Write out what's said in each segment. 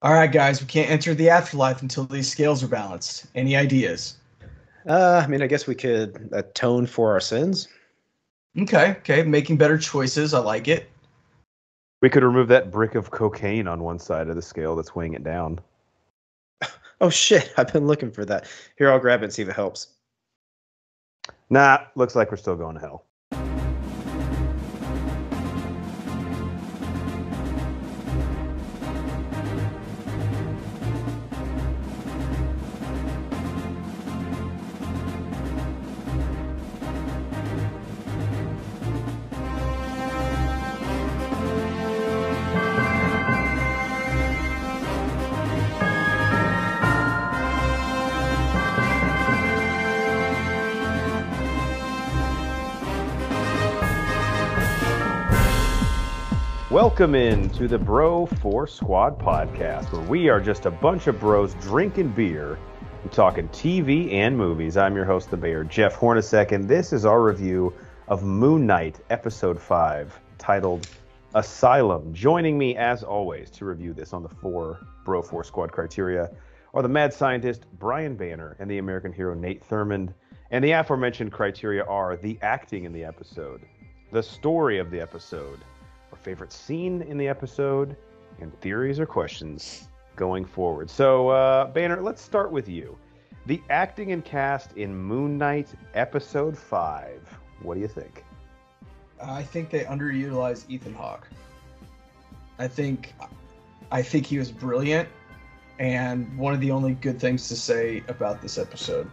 All right, guys, we can't enter the afterlife until these scales are balanced. Any ideas? Uh, I mean, I guess we could atone for our sins. Okay, okay, making better choices. I like it. We could remove that brick of cocaine on one side of the scale that's weighing it down. Oh shit! I've been looking for that. Here, I'll grab it and see if it helps. Nah, looks like we're still going to hell. Welcome in to the Bro Force Squad podcast, where we are just a bunch of bros drinking beer and talking TV and movies. I'm your host, the Bear, Jeff Hornacek, and this is our review of Moon Knight, Episode 5, titled Asylum. Joining me, as always, to review this on the four Bro Force Squad criteria are the mad scientist Brian Banner and the American hero Nate Thurmond. And the aforementioned criteria are the acting in the episode, the story of the episode, our favorite scene in the episode, and theories or questions going forward. So, uh, Banner, let's start with you. The acting and cast in Moon Knight Episode 5. What do you think? I think they underutilized Ethan Hawke. I think, I think he was brilliant, and one of the only good things to say about this episode.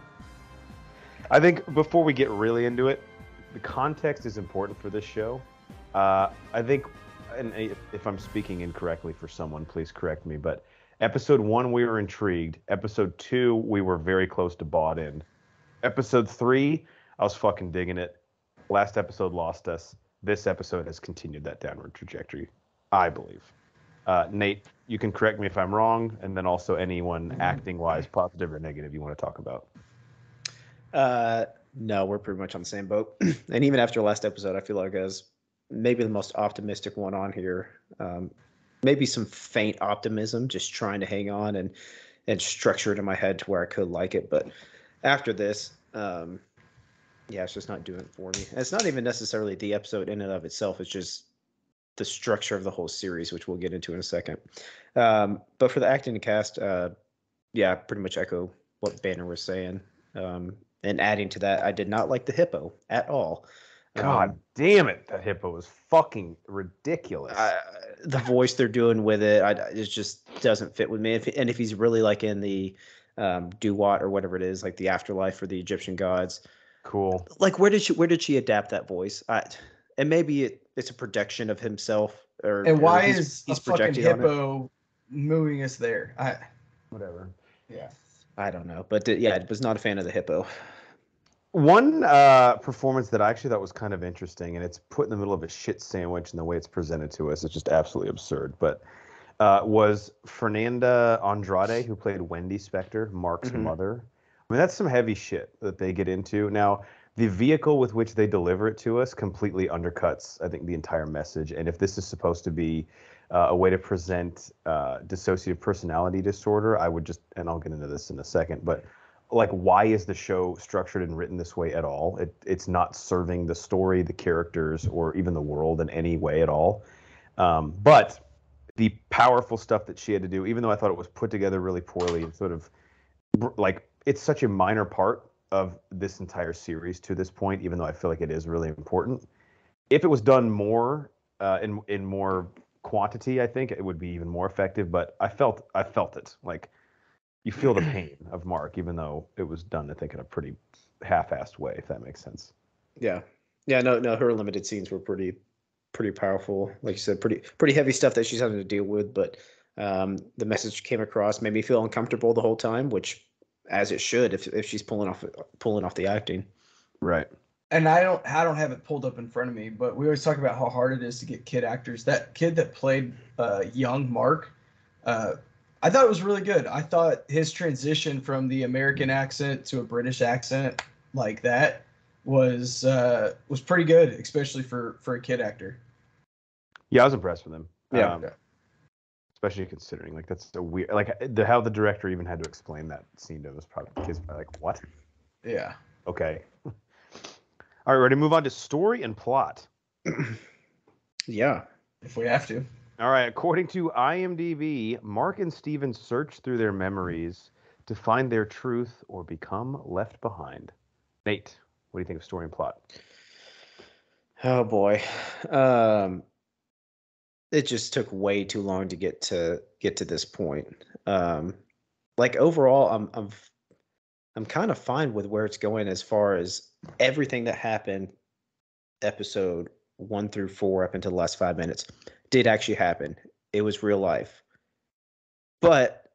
I think before we get really into it, the context is important for this show. Uh, I think, and if I'm speaking incorrectly for someone, please correct me. But episode one, we were intrigued. Episode two, we were very close to bought in. Episode three, I was fucking digging it. Last episode lost us. This episode has continued that downward trajectory, I believe. Uh, Nate, you can correct me if I'm wrong, and then also anyone acting wise, positive or negative, you want to talk about. Uh, no, we're pretty much on the same boat. and even after last episode, I feel like as maybe the most optimistic one on here. Um, maybe some faint optimism, just trying to hang on and and structure it in my head to where I could like it. But after this, um, yeah, it's just not doing it for me. And it's not even necessarily the episode in and of itself. It's just the structure of the whole series, which we'll get into in a second. Um, but for the acting and cast, uh, yeah, pretty much echo what Banner was saying. Um, and adding to that, I did not like the hippo at all. God um, damn it, that hippo was fucking ridiculous. I, the voice they're doing with it, I, it just doesn't fit with me. If, and if he's really like in the um, Duat or whatever it is, like the afterlife for the Egyptian gods, cool. Like where did she where did she adapt that voice? I, and maybe it, it's a projection of himself. Or and why or he's, is he's a fucking hippo moving us there? I whatever. Yeah. I don't know, but uh, yeah, I was not a fan of the hippo. One uh, performance that I actually thought was kind of interesting, and it's put in the middle of a shit sandwich, and the way it's presented to us is just absolutely absurd. But uh, was Fernanda Andrade, who played Wendy Spector, Mark's mm-hmm. mother. I mean, that's some heavy shit that they get into. Now, the vehicle with which they deliver it to us completely undercuts, I think, the entire message. And if this is supposed to be uh, a way to present uh, dissociative personality disorder, I would just, and I'll get into this in a second, but like why is the show structured and written this way at all? It, it's not serving the story the characters or even the world in any way at all. Um, but the powerful stuff that she had to do even though i thought it was put together really poorly and sort of like it's such a minor part of this entire series to this point even though i feel like it is really important. If it was done more uh, in in more quantity i think it would be even more effective but i felt i felt it. Like you feel the pain of Mark, even though it was done, I think, in a pretty half-assed way, if that makes sense. Yeah, yeah, no, no, her limited scenes were pretty, pretty powerful. Like you said, pretty, pretty heavy stuff that she's having to deal with. But um, the message came across, made me feel uncomfortable the whole time, which, as it should, if if she's pulling off pulling off the acting. Right. And I don't, I don't have it pulled up in front of me, but we always talk about how hard it is to get kid actors. That kid that played uh, young Mark, uh, I thought it was really good. I thought his transition from the American accent to a British accent like that was uh, was pretty good, especially for for a kid actor. Yeah, I was impressed with him. Yeah. Um, especially considering like that's so weird. Like the how the director even had to explain that scene to those probably kids. are Like what? Yeah. Okay. All right, ready to move on to story and plot. Yeah. If we have to. All right, according to IMDb, Mark and Steven search through their memories to find their truth or become left behind. Nate, what do you think of story and plot? Oh boy. Um it just took way too long to get to get to this point. Um like overall I'm I'm I'm kind of fine with where it's going as far as everything that happened episode 1 through 4 up until the last 5 minutes did actually happen. It was real life. But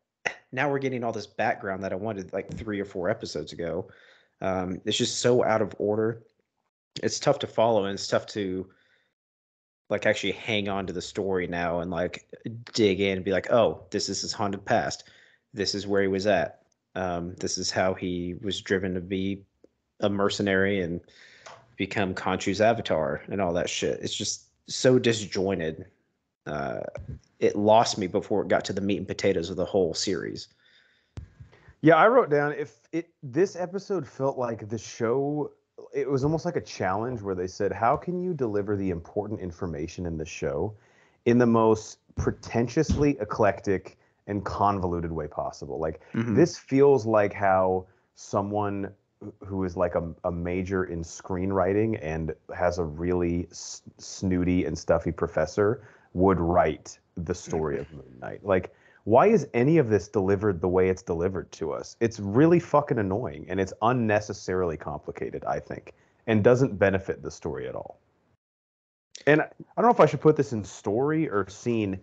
now we're getting all this background that I wanted like 3 or 4 episodes ago. Um it's just so out of order it's tough to follow and it's tough to like actually hang on to the story now and like dig in and be like oh this is his haunted past this is where he was at um, this is how he was driven to be a mercenary and become Khonshu's avatar and all that shit it's just so disjointed uh, it lost me before it got to the meat and potatoes of the whole series Yeah, I wrote down if it this episode felt like the show it was almost like a challenge where they said, How can you deliver the important information in the show in the most pretentiously eclectic and convoluted way possible? Like Mhm. this feels like how someone who- who is like a, a major in screenwriting and has a really s- snooty and stuffy professor would write the story of Moon Knight. Like, why is any of this delivered the way it's delivered to us? It's really fucking annoying and it's unnecessarily complicated, I think, and doesn't benefit the story at all. And I don't know if I should put this in story or scene.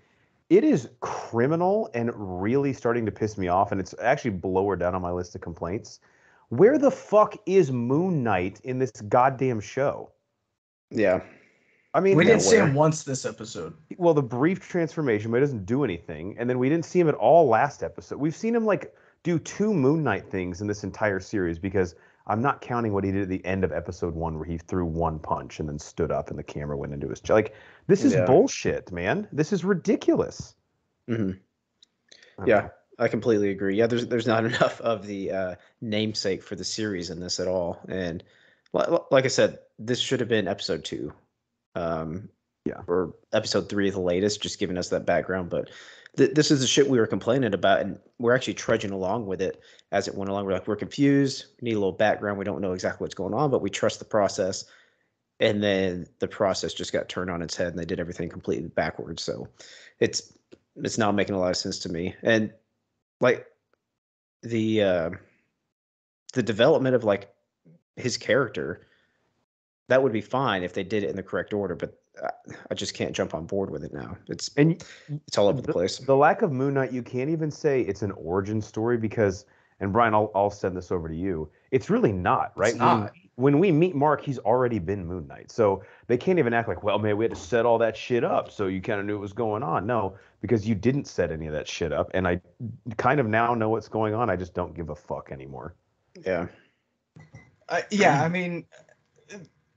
It is criminal and really starting to piss me off, and it's actually lower down on my list of complaints. Where the fuck is Moon Knight in this goddamn show? yeah I mean, we didn't see him once this episode. well, the brief transformation, but it doesn't do anything. And then we didn't see him at all last episode. We've seen him like do two Moon Knight things in this entire series because I'm not counting what he did at the end of episode one, where he threw one punch and then stood up and the camera went into his chest. Like, this is Yeah. bullshit, man. This is ridiculous. hmm I Yeah, know. I completely agree. Yeah, there's there's not enough of the uh, namesake for the series in this at all. And li- li- like I said, this should have been episode two, um, Yeah. or episode three at the latest, just giving us that background. But th- this is the shit we were complaining about, and we're actually trudging along with it as it went along. We're like, we're confused, we need a little background, we don't know exactly what's going on, but we trust the process. And then the process just got turned on its head, and they did everything completely backwards. So it's it's not making a lot of sense to me. And like the uh, the development of like his character that would be fine if they did it in the correct order but I, I just can't jump on board with it now it's And it's all over the place the lack of Moon Knight, you can't even say it's an origin story because, and Brian, I'll, I'll send this over to you. It's really not, right? It's When- not. when we meet Mark, he's already been Moon Knight. So they can't even act like, well, man, we had to set all that shit up. So you kind of knew what was going on. No, because you didn't set any of that shit up. And I kind of now know what's going on. I just don't give a fuck anymore. yeah Uh, yeah, I mean,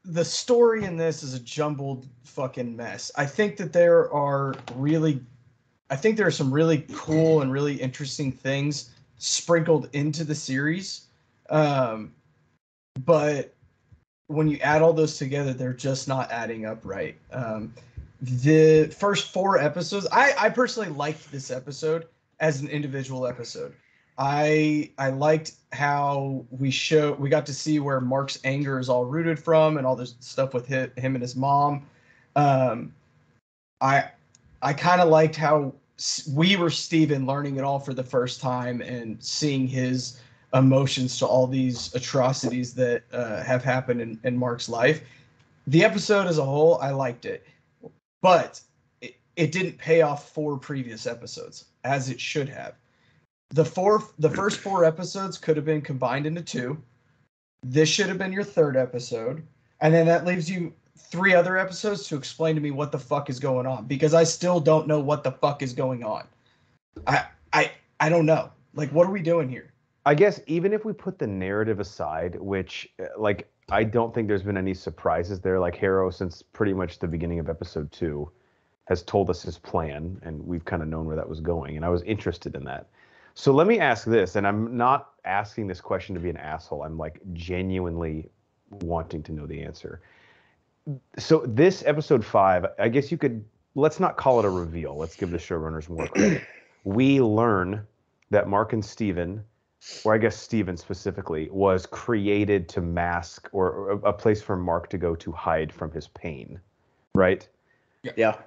the story in this is a jumbled fucking mess. I think that there are really, I think there are some really cool and really interesting things sprinkled into the series, um, but when you add all those together, they're just not adding up right. Um, the first four episodes, I, I personally liked this episode as an individual episode. I I liked how we show we got to see where Mark's anger is all rooted from and all this stuff with hi- him and his mom. Um, I I kind of liked how we were Steven learning it all for the first time and seeing his emotions to all these atrocities that uh, have happened in, in Mark's life. The episode as a whole, I liked it, but it, it didn't pay off four previous episodes as it should have the four the first four episodes could have been combined into two. This should have been your third episode. And then that leaves you three other episodes to explain to me what the fuck is going on because i still don't know what the fuck is going on. I i i don't know. Like what are we doing here? I guess even if we put the narrative aside, which uh, like I don't think there's been any surprises there. Like Harrow, since pretty much the beginning of episode two, has told us his plan, and we've kind of known where that was going, and I was interested in that. So let me ask this, and I'm not asking this question to be an asshole. I'm like genuinely wanting to know the answer. So this episode five, I guess you could let's not call it a reveal. Let's give the showrunners more credit. we learn that Mark and Steven, or I guess Steven specifically, was created to mask or a place for Mark to go to hide from his pain, right? Yeah.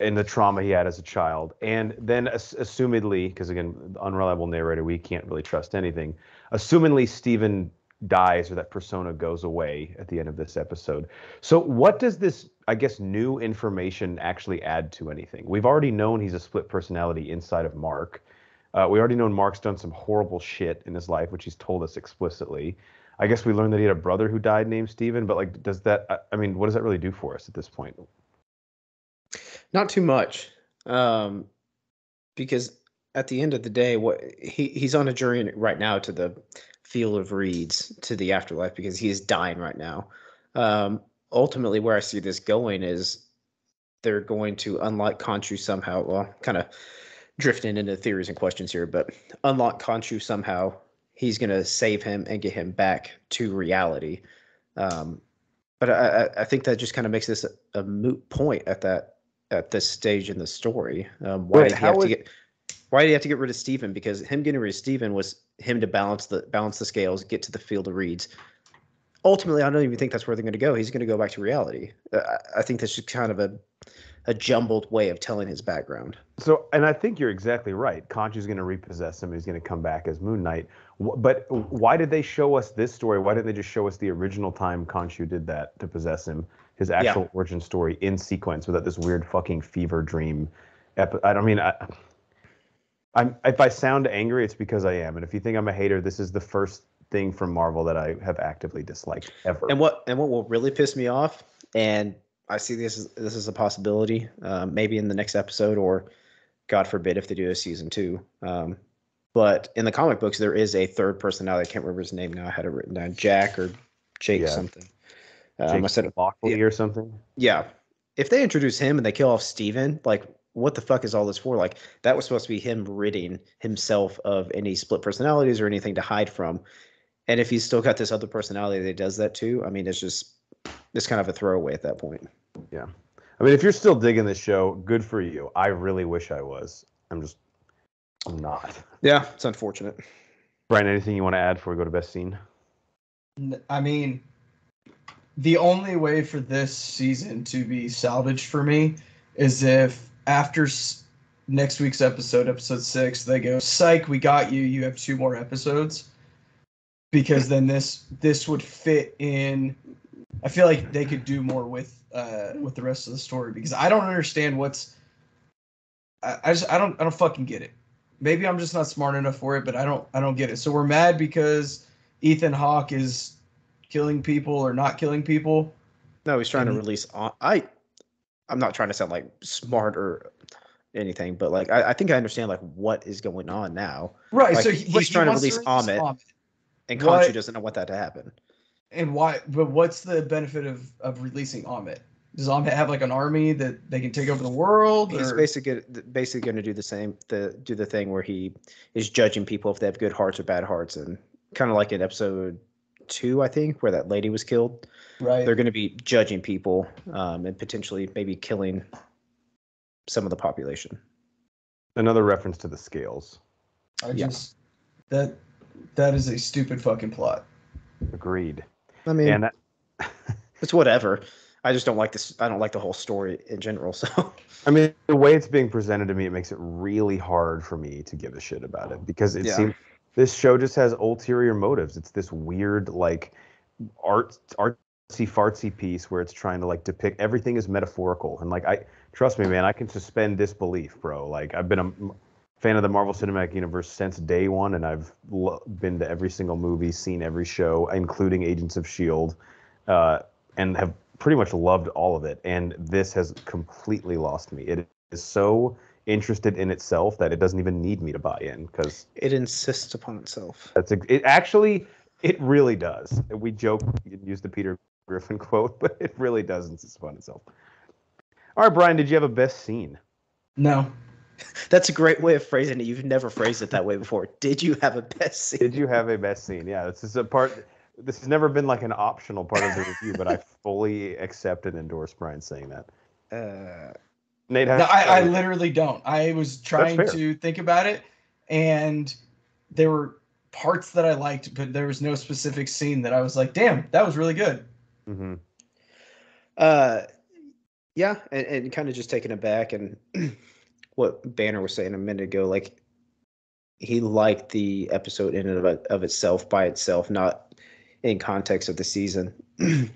And the trauma he had as a child. And then, assumedly, because again, unreliable narrator, we can't really trust anything. Assumedly, Steven dies or that persona goes away at the end of this episode. So, what does this, I guess, new information actually add to anything? We've already known he's a split personality inside of Mark. Uh, we already know Mark's done some horrible shit in his life, which he's told us explicitly. I guess we learned that he had a brother who died named Steven, but like, does that, I mean, what does that really do for us at this point? Not too much. Um, because at the end of the day, what he, he's on a journey right now to the field of reeds to the afterlife because he is dying right now. Um, ultimately, where I see this going is they're going to unlock Khonshu somehow. Well, kind of drifting into theories and questions here, but unlock Khonshu somehow. He's going to save him and get him back to reality. Um, but I, I, think that just kind of makes this a, a, moot point at that at this stage in the story. Um, why Wait, did he have to get? Why did he have to get rid of Steven? Because him getting rid of Steven was him to balance the balance the scales, get to the field of reeds. Ultimately, I don't even think that's where they're going to go. He's going to go back to reality. Uh, I think that's just kind of a a jumbled way of telling his background. So, and I think you're exactly right. Khonshu's going to repossess him. He's going to come back as Moon Knight. But why did they show us this story? Why didn't they just show us the original time Khonshu did that to possess him? His actual yeah. origin story in sequence without this weird fucking fever dream. Epi- I don't mean I, I'm if I sound angry, it's because I am. And if you think I'm a hater, this is the first thing from Marvel that I have actively disliked ever. And what and what will really piss me off, and I see this as this is a possibility, um, maybe in the next episode, or God forbid if they do a season two. Um, but in the comic books, there is a third personality. I can't remember his name now. I had it written down. Jack or Jake yeah. something. Um, Jake I said Lockley yeah. or something. Yeah. If they introduce him and they kill off Steven, like what the fuck is all this for? Like that was supposed to be him ridding himself of any split personalities or anything to hide from. And if he's still got this other personality that does that too, I mean, it's just it's kind of a throwaway at that point. Yeah. I mean, if you're still digging this show, good for you. I really wish I was. I'm just, I'm not. Yeah, it's unfortunate. Brian, anything you want to add before we go to best scene? I mean, the only way for this season to be salvaged for me is if after next week's episode, episode six, they go, "Psych, we got you. You have two more episodes." Because then this this would fit in. I feel like they could do more with uh with the rest of the story because I don't understand what's. I, I just I don't I don't fucking get it. Maybe I'm just not smart enough for it, but I don't I don't get it. So we're mad because Ethan Hawke is killing people or not killing people. No, he's trying and, to release. I I'm not trying to sound like smart or anything, but like I, I think I understand like what is going on now. Right. Like, so he, he's trying to release, to release Ammit, Ammit, and Khonshu doesn't know what that to happen. And why? But what's the benefit of of releasing Ammit? Does Ammit have like an army that they can take over the world? He's or? basically basically going to do the same the do the thing where he is judging people if they have good hearts or bad hearts, and kind of like in episode two, I think, where that lady was killed. Right. They're going to be judging people um, and potentially maybe killing some of the population. Another reference to the scales. I yeah. just that that is a stupid fucking plot. Agreed. I mean, that, it's whatever. I just don't like this. I don't like the whole story in general. So, I mean, the way it's being presented to me, it makes it really hard for me to give a shit about it because it yeah. seems this show just has ulterior motives. It's this weird, like, art artsy fartsy piece where it's trying to like depict everything is metaphorical and like I trust me, man, I can suspend disbelief, bro. Like I've been a fan of the Marvel Cinematic Universe since day one, and I've lo- been to every single movie, seen every show, including Agents of Shield, uh, and have pretty much loved all of it. And this has completely lost me. It is so interested in itself that it doesn't even need me to buy in because it insists upon itself. That's a, it. Actually, it really does. We joke, use the Peter Griffin quote, but it really does insist upon itself. All right, Brian, did you have a best scene? No. That's a great way of phrasing it. You've never phrased it that way before. Did you have a best scene? Did you have a best scene? Yeah, this is a part. This has never been like an optional part of the review, but I fully accept and endorse Brian saying that. Uh, Nate, has No, I, I literally don't. I was trying to think about it, and there were parts that I liked, but there was no specific scene that I was like, "Damn, that was really good." Mhm. Uh, yeah, and, and kind of just taken aback and what Banner was saying a minute ago, like he liked the episode in and of, of itself by itself, not in context of the season.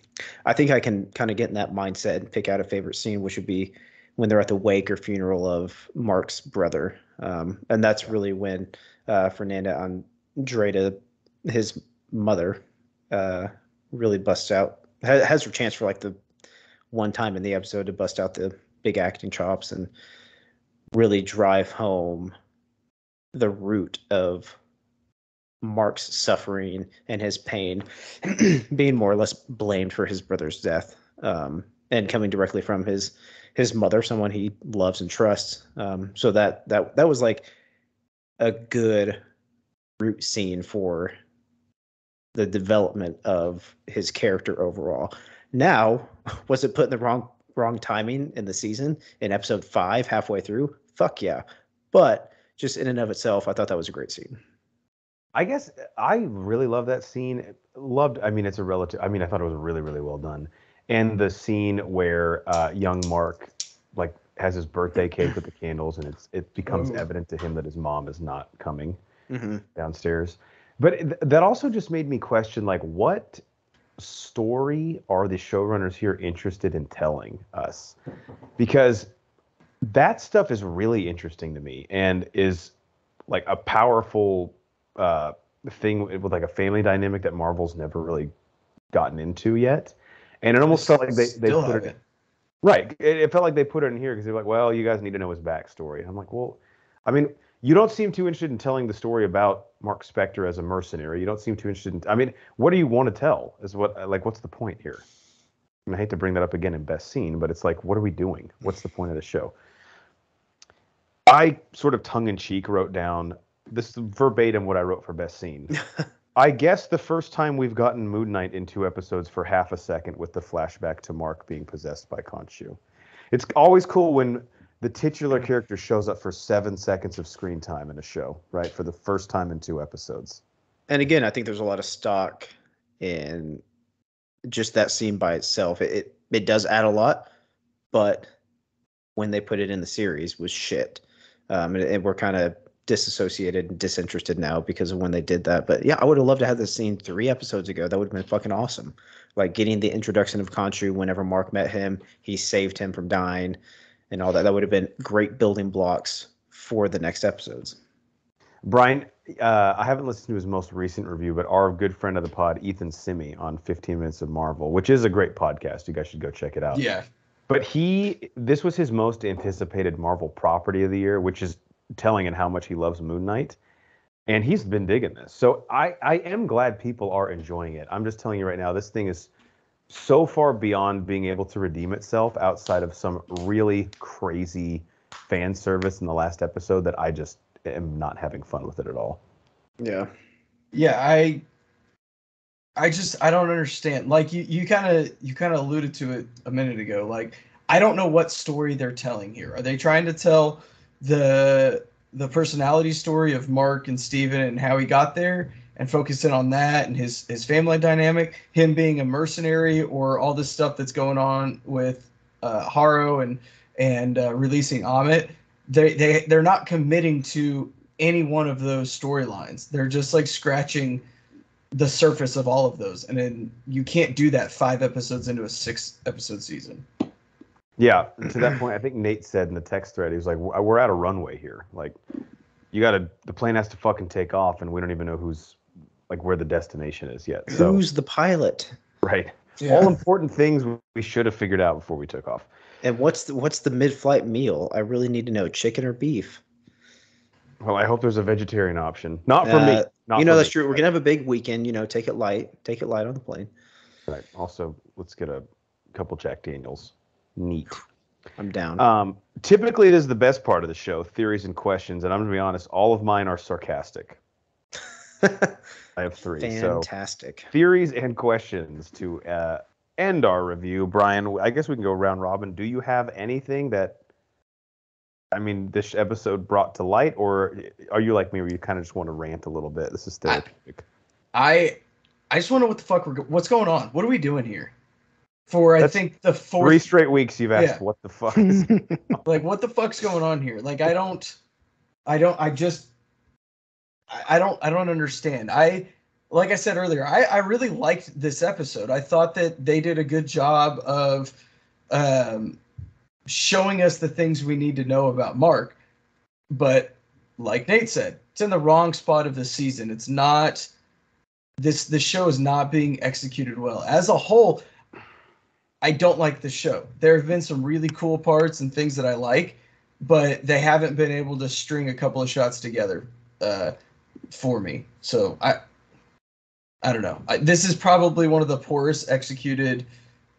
I think I can kind of get in that mindset and pick out a favorite scene, which would be when they're at the wake or funeral of Mark's brother, um, and that's really when uh, Fernanda Andrade, his mother, uh, really busts out ha- has her chance for like the one time in the episode to bust out the big acting chops and really drive home the root of Mark's suffering and his pain being more or less blamed for his brother's death um, and coming directly from his his mother someone he loves and trusts um, so that that that was like a good root scene for the development of his character overall. Now, was it put in the wrong wrong timing in the season in episode five, halfway through? Fuck yeah. But just in and of itself, I thought that was a great scene. I guess I really love that scene. Loved. I mean, it's a relative. I mean, I thought it was really, really well done. And the scene where uh, young Mark like has his birthday cake with the candles, and it's it becomes Ooh. evident to him that his mom is not coming. Mm-hmm. downstairs. But th- that also just made me question like what story are the showrunners here interested in telling us? Because that stuff is really interesting to me and is like a powerful uh, thing with like a family dynamic that Marvel's never really gotten into yet. And it almost felt like they, they put it haven't. Right. It, it felt like they put it in here because they're like, well, you guys need to know his backstory. I'm like, well, I mean, you don't seem too interested in telling the story about Mark Spector as a mercenary. You don't seem too interested in. I mean, what do you want to tell? Is what uh, like what's the point here? I, mean, I hate to bring that up again in best scene, but it's like, what are we doing? What's the point of the show? I sort of tongue in cheek wrote down this is verbatim what I wrote for best scene. I guess the first time we've gotten Moon Knight in two episodes for half a second with the flashback to Mark being possessed by Khonshu. It's always cool when the titular character shows up for seven seconds of screen time in a show, right? For the first time in two episodes. And again, I think there's a lot of stock in just that scene by itself. It it, it does add a lot, but when they put it in the series was shit. Um, and, and we're kind of disassociated and disinterested now because of when they did that. But yeah, I would have loved to have this scene three episodes ago. That would have been fucking awesome. Like getting the introduction of Khonshu whenever Mark met him, he saved him from dying and all that. That would have been great building blocks for the next episodes. Brian, uh, I haven't listened to his most recent review, but our good friend of the pod, Ethan Simi, on 15 Minutes of Marvel, which is a great podcast. You guys should go check it out. Yeah. But he, this was his most anticipated Marvel property of the year, which is telling in how much he loves Moon Knight. And he's been digging this. So I, I am glad people are enjoying it. I'm just telling you right now, this thing is so far beyond being able to redeem itself outside of some really crazy fan service in the last episode that I just am not having fun with it at all. Yeah. Yeah, I I just I don't understand. Like you you kind of you kind of alluded to it a minute ago. Like I don't know what story they're telling here. Are they trying to tell the the personality story of Mark and Steven and how he got there and focus in on that and his his family dynamic, him being a mercenary or all this stuff that's going on with uh Harrow and and uh, releasing Ammit. They they they're not committing to any one of those storylines. They're just like scratching the surface of all of those, and then you can't do that five episodes into a six episode season. Yeah, to that point, I think Nate said in the text thread, he was like, "We're we're at a runway here. Like, you got to the plane has to fucking take off, and we don't even know who's like where the destination is yet." So, Who's the pilot? right, all important things we should have figured out before we took off. And what's the, what's the mid-flight meal? I really need to know: chicken or beef? Well, I hope there's a vegetarian option. Not for me. Uh, Not you know that's me. true. We're gonna have a big weekend. You know, take it light. Take it light on the plane. Right. Also, let's get a couple Jack Daniels. Neat. I'm down. Um, typically, this is the best part of the show: theories and questions. And I'm gonna be honest, all of mine are sarcastic. I have three. So Fantastic. theories and questions to uh, end our review. Brian, I guess we can go round robin. Do you have anything that, I mean, this episode brought to light, or are you like me, where you kind of just want to rant a little bit? This is therapeutic. I I just want to know what the fuck we're go- what's going on. What are we doing here? For I think the fourth Three straight weeks you've asked, Yeah. what the fuck? Is like what the fuck's going on here? Like i don't i don't i just i, I don't i don't understand. I like i said earlier i i really liked this episode. I thought that they did a good job of um showing us the things we need to know about mark. But like nate said it's in the wrong spot of the season. It's not this the show is not being executed well. As a whole I don't like the show. There have been some really cool parts and things that I like, but they haven't been able to string a couple of shots together uh, for me. So I, I don't know. I, this is probably one of the poorest executed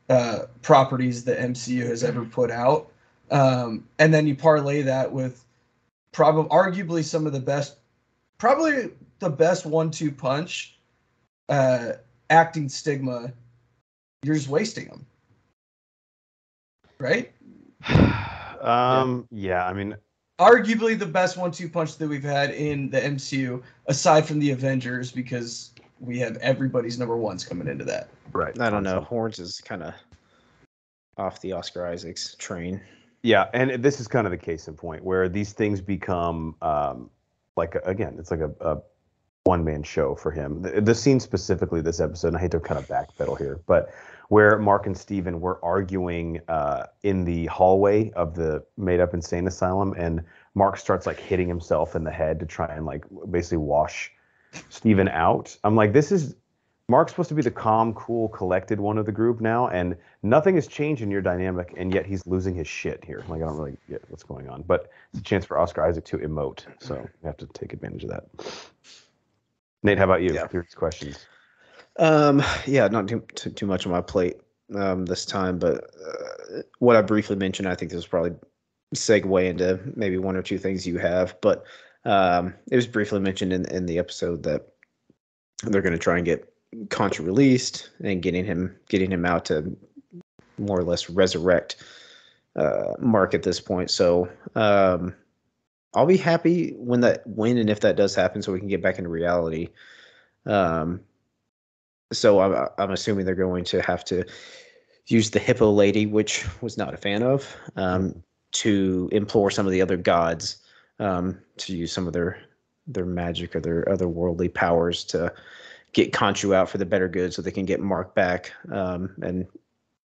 uh, properties the MCU has ever put out. Um, and then you parlay that with probably arguably some of the best, probably the best one-two punch uh, acting stigma. You're just wasting them right? um, yeah, I mean, Arguably the best one-two punch that we've had in the MCU, aside from the Avengers, because we have everybody's number ones coming into that. right. I don't know. awesome. Horns is kind of off the Oscar Isaacs train. Yeah, and this is kind of the case in point where these things become um, like a- again, it's like a, a one man show for him. The, the scene specifically this episode, I hate to kind of backpedal here, but where Mark and Steven were arguing uh, in the hallway of the made up insane asylum, and Mark starts like hitting himself in the head to try and like basically wash Steven out. I'm like, this is Mark's supposed to be the calm, cool, collected one of the group now, and nothing has changed in your dynamic, and yet he's losing his shit here. Like I don't really get what's going on, but it's a chance for Oscar Isaac to emote, so we have to take advantage of that. Nate, how about you? Yeah. Here's questions. Um, yeah, not too too, too much on my plate um, this time, but uh, what I briefly mentioned, I think this was probably segue into maybe one or two things you have, but um, it was briefly mentioned in in the episode that they're going to try and get Khonshu released and getting him getting him out to more or less resurrect uh, Mark at this point. So um, I'll be happy when that when and if that does happen, so we can get back into reality. Um, so I'm I'm assuming they're going to have to use the hippo lady, which was not a fan of, um, to implore some of the other gods um, to use some of their their magic or their otherworldly powers to get Khonshu out for the better good, so they can get Mark back um, and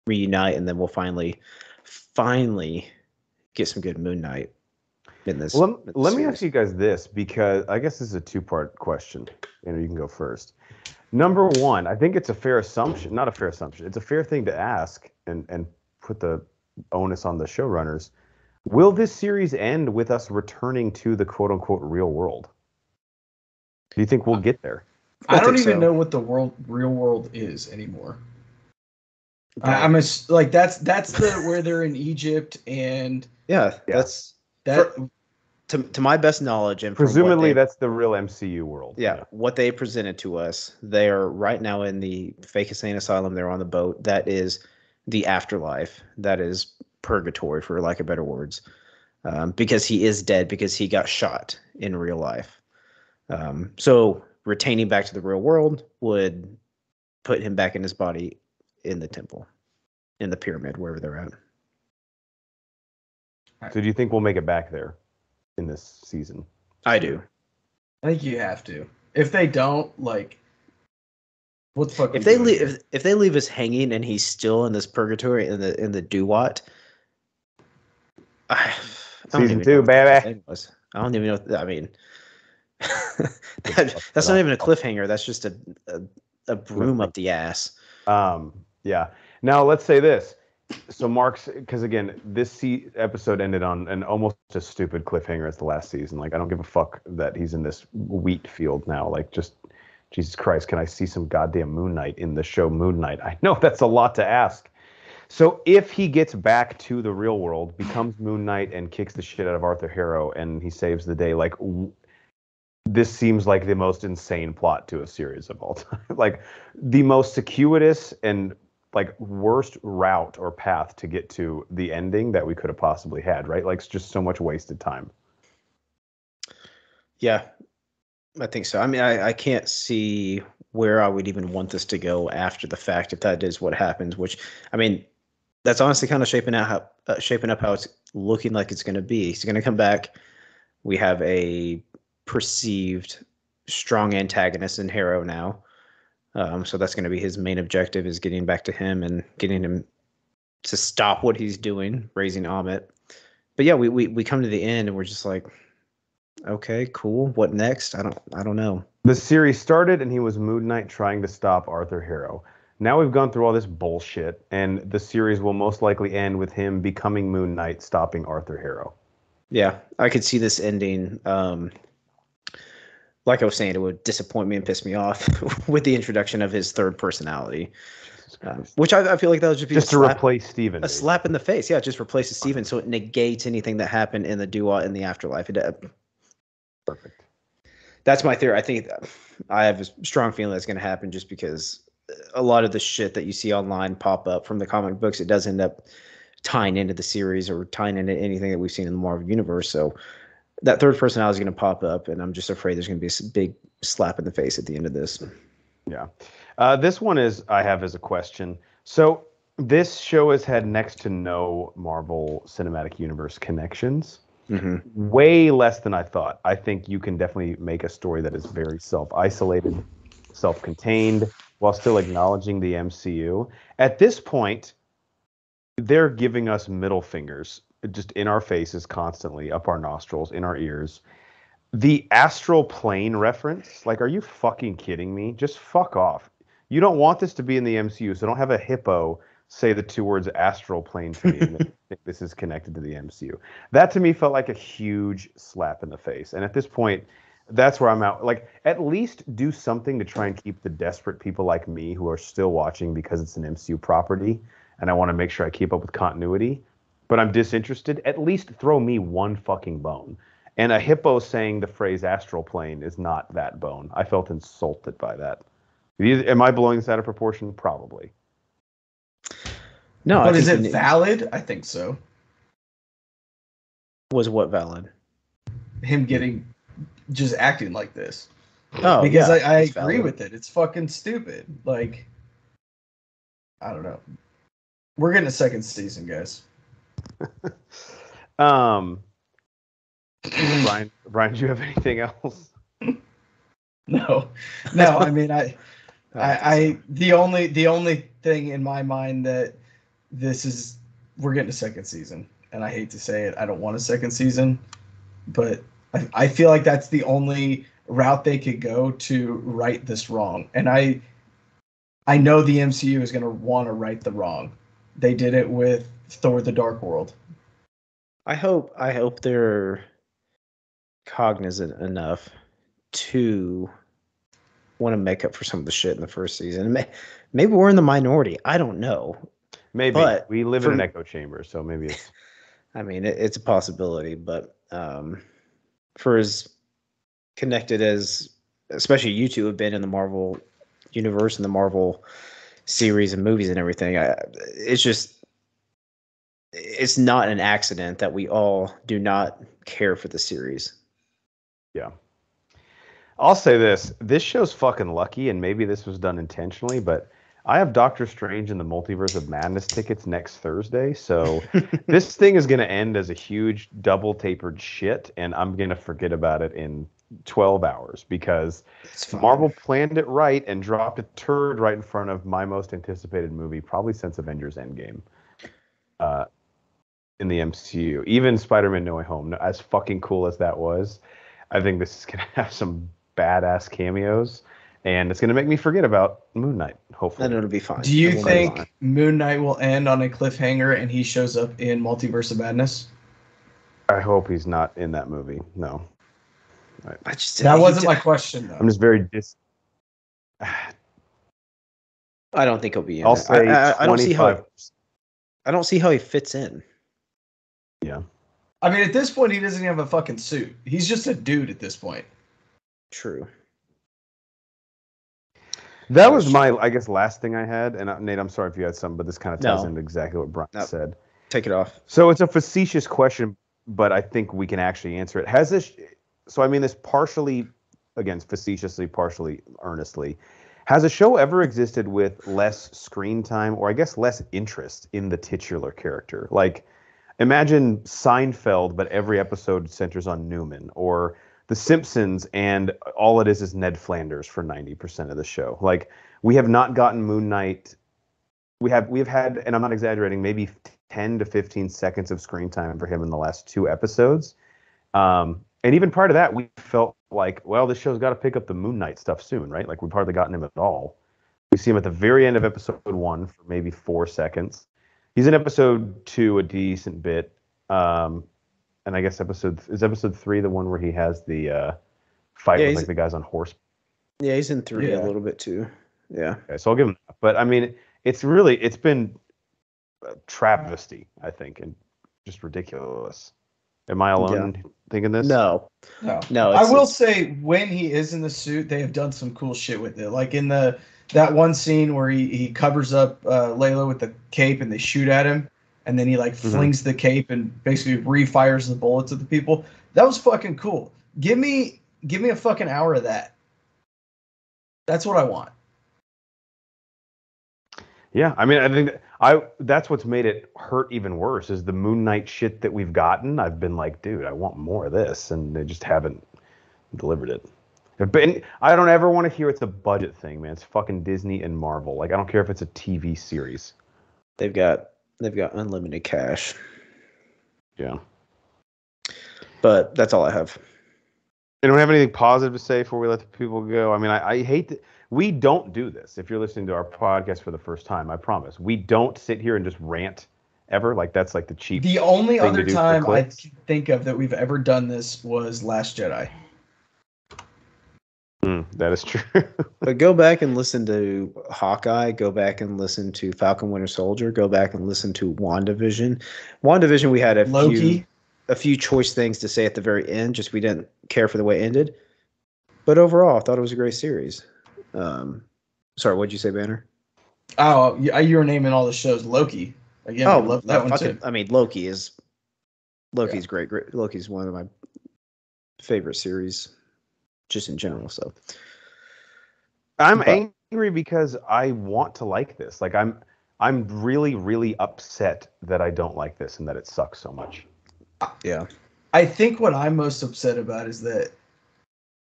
reunite, and then we'll finally finally get some good Moon Knight in this. Let, let me ask you guys this because I guess this is a two part question. You know, you can go first. Number one, I think it's a fair assumption, not a fair assumption. It's a fair thing to ask and and put the onus on the showrunners. Will this series end with us returning to the quote unquote real world? Do you think we'll get there? I, I don't even so. know what the world real world is anymore. I, I'm a, like that's that's the where they're in Egypt and Yeah, Yeah. that's that to to my best knowledge and Presumably, they- that's the real MCU world. yeah, what they presented to us. They are right now in the fake insane asylum. They're on the boat. That is the afterlife. That is purgatory, for lack of better words, um, because he is dead because he got shot in real life. Um, so retaining back to the real world would put him back in his body in the temple, in the pyramid, wherever they're at. So, do you think we'll make it back there in this season? I do. I think you have to. If they don't, like, what the fuck? if they leave if, if they leave us hanging and he's still in this purgatory in the in the Duat, I, I don't Season two, what baby. I don't even know. What, I mean, that, that's not even a cliffhanger. That's just a a, a broom up the ass. Um, yeah. Now let's say this. So Mark's because again, this se- episode ended on an almost a stupid cliffhanger as the last season. Like I don't give a fuck that he's in this wheat field now. Like just Jesus Christ, can I see some goddamn Moon Knight in the show Moon Knight? I know that's a lot to ask. So if he gets back to the real world, becomes Moon Knight, and kicks the shit out of Arthur Harrow, and he saves the day, like w- this seems like the most insane plot to a series of all time. like the most circuitous and like worst route or path to get to the ending that we could have possibly had. Right? Like it's just so much wasted time. Yeah, I think so. I mean, I, I can't see where I would even want this to go after the fact if that is what happens. Which, I mean, that's honestly kind of shaping out how uh, shaping up how it's looking like it's going to be. He's going to come back. We have a perceived strong antagonist in Harrow now, um, so that's going to be his main objective is getting back to him and getting him to stop what he's doing, raising Ammit. But yeah, we we we come to the end and we're just like, okay, cool. What next? I don't I don't know. The series started, and he was Moon Knight trying to stop Arthur Harrow. Now we've gone through all this bullshit, and the series will most likely end with him becoming Moon Knight, stopping Arthur Harrow. Yeah, I could see this ending. Um, like I was saying, it would disappoint me and piss me off with the introduction of his third personality, um, which I, I, feel like that would just be just to slap, replace Steven. A slap in the face, yeah, just replaces Steven, so it negates anything that happened in the duo in the afterlife. It, uh, Perfect. That's my theory. I think I have a strong feeling that's going to happen, just because a lot of the shit that you see online pop up from the comic books, it does end up tying into the series or tying into anything that we've seen in the Marvel universe. So that third personality is going to pop up, and I'm just afraid there's going to be a big slap in the face at the end of this. Yeah, uh, this one is I have as a question. So this show has had next to no Marvel Cinematic Universe connections. Mm-hmm. Way less than I thought. I think you can definitely make a story that is very self isolated, self contained, while still acknowledging the MCU. At this point, they're giving us middle fingers just in our faces constantly, up our nostrils, in our ears. The astral plane reference, like, are you fucking kidding me? Just fuck off. You don't want this to be in the MCU, so don't have a hippo say the two words astral plane to me this is connected to the MCU. That to me felt like a huge slap in the face. And at this point, that's where I'm out. Like, at least do something to try and keep the desperate people like me who are still watching because it's an MCU property and I want to make sure I keep up with continuity, but I'm disinterested. At least throw me one fucking bone. And a hippo saying the phrase astral plane is not that bone. I felt insulted by that. Am I blowing this out of proportion? Probably. No, but is it valid? I think so. Was what valid? Him getting just acting like this. Oh, because yeah, I, I agree valid. with it. It's fucking stupid. Like, I don't know. We're getting a second season, guys. um, Brian, Brian, do you have anything else? no, no. I mean, I, I, I, the only, the only thing in my mind that this is, we're getting a second season, and I hate to say it, I don't want a second season, but I, I feel like that's the only route they could go to right this wrong, and I, I know the MCU is going to want to right the wrong. They did it with Thor: The Dark World. I hope I hope they're cognizant enough to want to make up for some of the shit in the first season. Maybe we're in the minority. I don't know. Maybe but we live in an echo chamber, so maybe it's. I mean, it, it's a possibility, but um, for as connected as, especially you two have been in the Marvel universe and the Marvel series and movies and everything, I, it's just, it's not an accident that we all do not care for the series. Yeah. I'll say this: this show's fucking lucky, and maybe this was done intentionally, but I have Doctor Strange and the Multiverse of Madness tickets next Thursday, so this thing is going to end as a huge double tapered shit, and I'm going to forget about it in 12 hours because Marvel planned it right and dropped a turd right in front of my most anticipated movie, probably since Avengers Endgame, uh, in the MCU. Even Spider-Man: No Way Home, as fucking cool as that was, I think this is going to have some badass cameos and it's going to make me forget about Moon Knight. Hopefully, and it'll be fine. Do you think Moon Knight will end on a cliffhanger and he shows up in Multiverse of Madness? I hope he's not in that movie. No. I just that wasn't my question. Though. I'm just very dis. I don't think he'll be. I'll say I, I, I, don't see how. I don't see how he fits in. Yeah. I mean, at this point, he doesn't even have a fucking suit. He's just a dude at this point. True. That was my, I guess, last thing I had. And uh, Nate, I'm sorry if you had some, but this kind of ties No. into exactly what Brian No. said. Take it off. So it's a facetious question, but I think we can actually answer it. Has this? So I mean this partially, again, facetiously, partially earnestly. Has a show ever existed with less screen time, or I guess less interest in the titular character? Like, imagine Seinfeld, but every episode centers on Newman, or The Simpsons, and all it is is Ned Flanders for ninety percent of the show. Like, we have not gotten Moon Knight. We have we have had, and I'm not exaggerating, maybe 10 to 15 seconds of screen time for him in the last two episodes. Um, and even prior to that, we felt like, well, this show's got to pick up the Moon Knight stuff soon, right? Like we've hardly gotten him at all. We see him at the very end of episode one for maybe four seconds. He's in episode two a decent bit. Um, and I guess episode is episode three the one where he has the uh, fight Yeah, with like the guys on horse. Yeah, he's in three Yeah. a little bit too. Yeah. Okay, so I'll give him that. But I mean, it's really it's been a travesty, I think, and just ridiculous. Am I alone thinking this? No. No, No, I will it's- say when he is in the suit, they have done some cool shit with it. Like in the that one scene where he, he covers up uh, Layla with the cape and they shoot at him, and then he like Mhm. flings the cape and basically refires the bullets at the people. That was fucking cool. Give me give me a fucking hour of that. That's what I want. Yeah, I mean, I think that- I that's what's made it hurt even worse is the Moon Knight shit that we've gotten. I've been like, dude, I want more of this, and they just haven't delivered it. But I don't ever want to hear it's a budget thing, man. It's fucking Disney and Marvel. Like, I don't care if it's a TV series. They've got they've got unlimited cash. Yeah. But that's all I have. I don't have anything positive to say before we let the people go? I mean, I, I hate that we don't do this. If you're listening to our podcast for the first time, I promise we don't sit here and just rant ever. Like that's like the cheap. The only thing other time I can think of that we've ever done this was Last Jedi. Mm, that is true. But go back and listen to Hawkeye. Go back and listen to Falcon Winter Soldier. Go back and listen to WandaVision. WandaVision, we had a Loki. few a few choice things to say at the very end. Just we didn't care for the way it ended. But overall, I thought it was a great series. Um, sorry, what'd you say, Banner? Oh, you, you were naming all the shows. Loki. Again, I love that no, one fucking- too. I mean, Loki is Loki's great, great. Loki's one of my favorite series, just in general. So I'm But- angry because I want to like this. Like I'm I'm really really upset that I don't like this and that it sucks so much. yeah, I think what I'm most upset about is that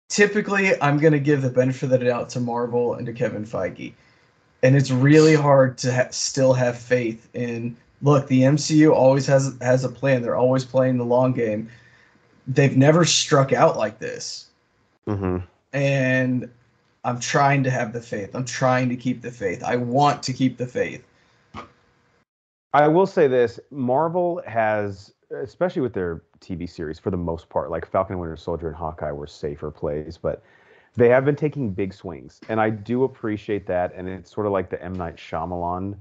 typically I'm going to give the benefit of the doubt to Marvel and to Kevin Feige. And it's really hard to ha- still have faith in look, the MCU always has has a plan. They're always playing the long game. They've never struck out like this. Mm-hmm. And I'm trying to have the faith. I'm trying to keep the faith. I want to keep the faith. I will say this: Marvel has, especially with their TV series, for the most part, like Falcon and Winter Soldier and Hawkeye were safer plays, but they have been taking big swings, and I do appreciate that. And it's sort of like the M Night Shyamalan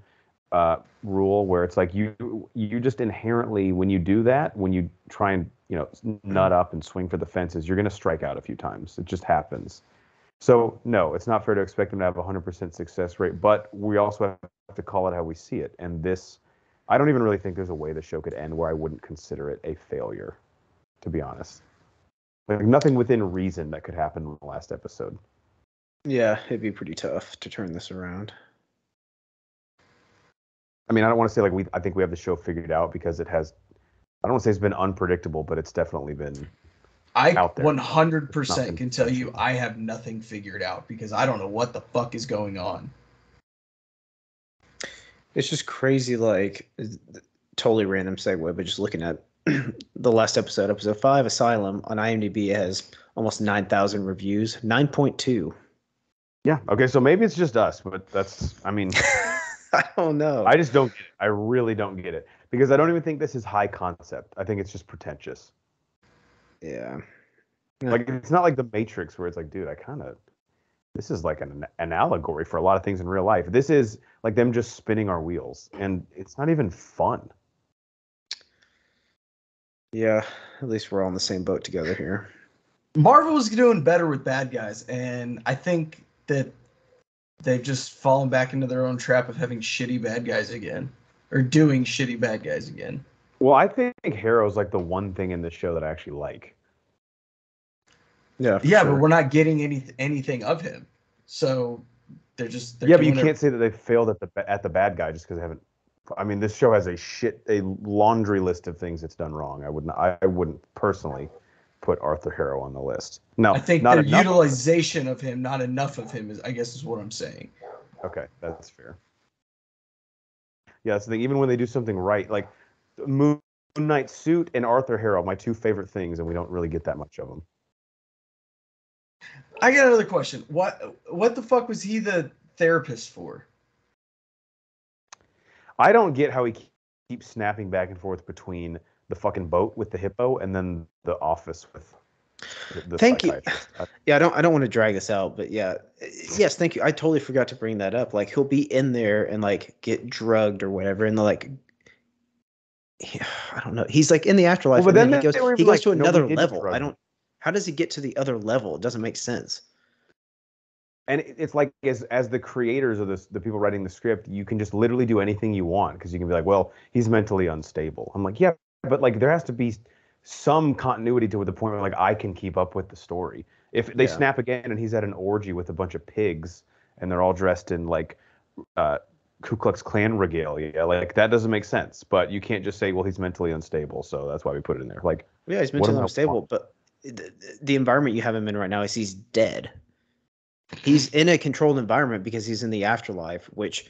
uh, rule, where it's like you you just inherently, when you do that, when you try and you know nut up and swing for the fences, you're going to strike out a few times. It just happens. So no, it's not fair to expect them to have a 100% success rate, but we also have to call it how we see it. And this, I don't even really think there's a way the show could end where I wouldn't consider it a failure, to be honest. Like nothing within reason that could happen in the last episode. yeah, it'd be pretty tough to turn this around. I mean, I don't want to say like we. I think we have the show figured out because it has. I don't want to say it's been unpredictable, but it's definitely been. I Out there. 100% can tell you I have nothing figured out because I don't know what the fuck is going on. It's just crazy, like totally random segue, but just looking at the last episode, episode five, Asylum on IMDb has almost nine thousand reviews, nine point two. Yeah. Okay. So maybe it's just us, but that's. I mean, I don't know. I just don't get it. I really don't get it because I don't even think this is high concept. I think it's just pretentious. yeah. Like it's not like the Matrix where it's like, dude, I kind of this is like an, an allegory for a lot of things in real life. This is like them just spinning our wheels, and it's not even fun. Yeah, at least we're all in the same boat together here. Marvel's doing better with bad guys, and I think that they've just fallen back into their own trap of having shitty bad guys again, or doing shitty bad guys again. Well, I think Harrow's like the one thing in the show that I actually like. Yeah, Yeah, but we're not getting any anything of him, so they're just they're yeah, but you can't say that they failed at the at the bad guy just because they haven't. I mean, this show has a shit a laundry list of things it's done wrong. I wouldn't I wouldn't personally put Arthur Harrow on the list. No, I think not their utilization of him, not enough of him, is I guess is what I'm saying. Okay, that's fair. Yeah, that's the thing. Even when they do something right, like Moon Knight suit and Arthur Harrow, my two favorite things, and we don't really get that much of them. I got another question. What what the fuck was he the therapist for? I don't get how he keeps snapping back and forth between the fucking boat with the hippo and then the office with the, the Thank you. Yeah, I don't I don't want to drag this out, but yeah. Yes, thank you. I totally forgot to bring that up. Like he'll be in there and like get drugged or whatever and like I don't know. He's like in the afterlife Well, but then, then he goes he goes to like, nobody another level. I don't how does he get to the other level? It doesn't make sense. and it's like as as the creators of this the people writing the script you can just literally do anything you want because you can be like well he's mentally unstable i'm like yeah but like there has to be some continuity to the point where like i can keep up with the story if they Yeah. snap again and he's at an orgy with a bunch of pigs and they're all dressed in like uh Ku Klux Klan regalia, like that doesn't make sense. But you can't just say, "Well, he's mentally unstable," so that's why we put it in there. Like, Yeah, he's mentally unstable, but the, the environment you have him in right now is he's dead. He's in a controlled environment because he's in the afterlife, which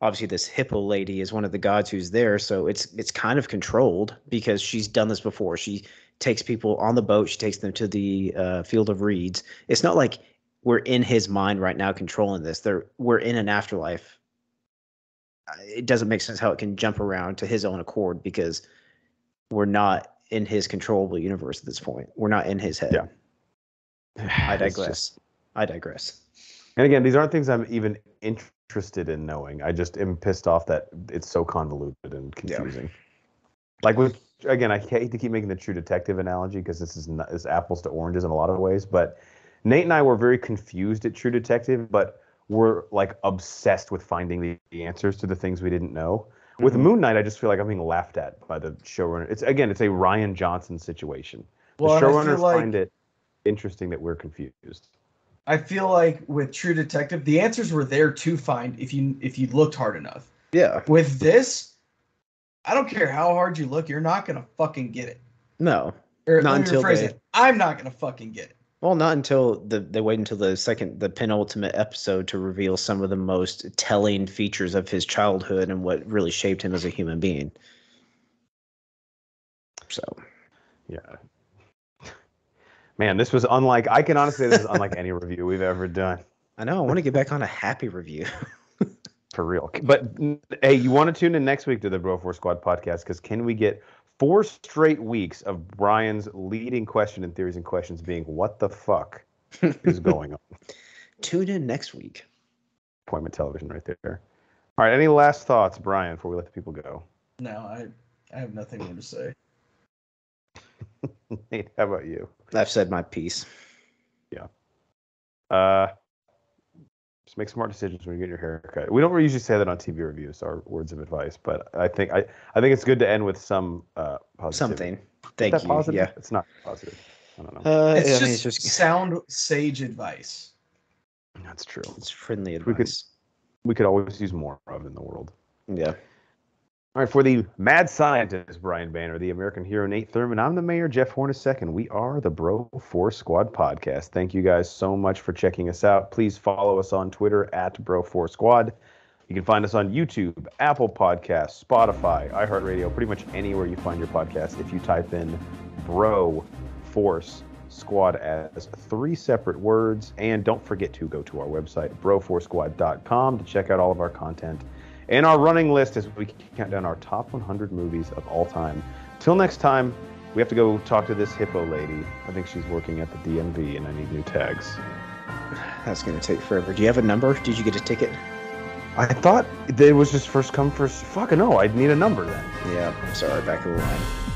obviously this hippo lady is one of the gods who's there, so it's it's kind of controlled because she's done this before. She takes people on the boat, she takes them to the uh, field of reeds. It's not like we're in his mind right now controlling this. They're we're in an afterlife. It doesn't make sense how it can jump around to his own accord because we're not in his controllable universe at this point. We're not in his head. Yeah. I digress. just- I digress. And again, these aren't things I'm even interested in knowing. I just am pissed off that it's so convoluted and Yeah. confusing. Like with again, I hate to keep making the True Detective analogy because this is not, is apples to oranges in a lot of ways. But Nate and I were very confused at True Detective, but we're like obsessed with finding the, the answers to the things we didn't know. With Mhm. Moon Knight, I just feel like I'm being laughed at by the showrunner. It's again, it's a Rian Johnson situation. Well, the and I showrunners like find it interesting that we're confused. I feel like with True Detective, the answers were there to find if you if you looked hard enough. Yeah. With this, I don't care how hard you look, you're not gonna fucking get it. No. Or Not let me until rephrase they- it. I'm not gonna fucking get it. Well, not until the they wait until the second the penultimate episode to reveal some of the most telling features of his childhood and what really shaped him as a human being. So Yeah. Man, this was unlike. I can honestly say this is unlike any review we've ever done, I know I want to get back on a happy review. for real. But hey, you want to tune in next week to the Bro Force Squad podcast? Because can we get four straight weeks of Brian's leading question and theories and questions being, "What the fuck is going on?" Tune in next week. Appointment television, right there. All right. Any last thoughts, Brian, before we let the people go? No, I I have nothing more to say. Nate, how about you? I've said my piece. Yeah. Uh, just make smart decisions when you get your hair cut. We don't usually say that on TV reviews, our words of advice, but I think I, I think it's good to end with some uh positivity. Something. Thank that you. positive? Yeah. It's not positive. I don't know. Uh, It's I just, mean, it's just sound sage advice. That's true. it's friendly advice. We could- advice. We could always use more of in the world. Yeah. All right, for the mad scientist Brian Banner, the American hero Nate Thurman, I'm the mayor Jeff Horn second. We are the Bro Force Squad podcast. Thank you guys so much for checking us out. Please follow us on Twitter at Bro Force Squad. You can find us on YouTube, Apple Podcasts, Spotify, iHeartRadio, pretty much anywhere you find your podcast. If you type in Bro Force Squad as three separate words, and don't forget to go to our website broforcesquad.com to check out all of our content and our running list as we count down our top 100 movies of all time. Till next time, we have to go talk to this hippo lady. I think she's working at the DMV, and I need new tags. That's gonna take forever. Do you have a number? Did you get a ticket? I thought it was just first come first. Fucking no, I'd need a number then. Yeah. Sorry, back of the line.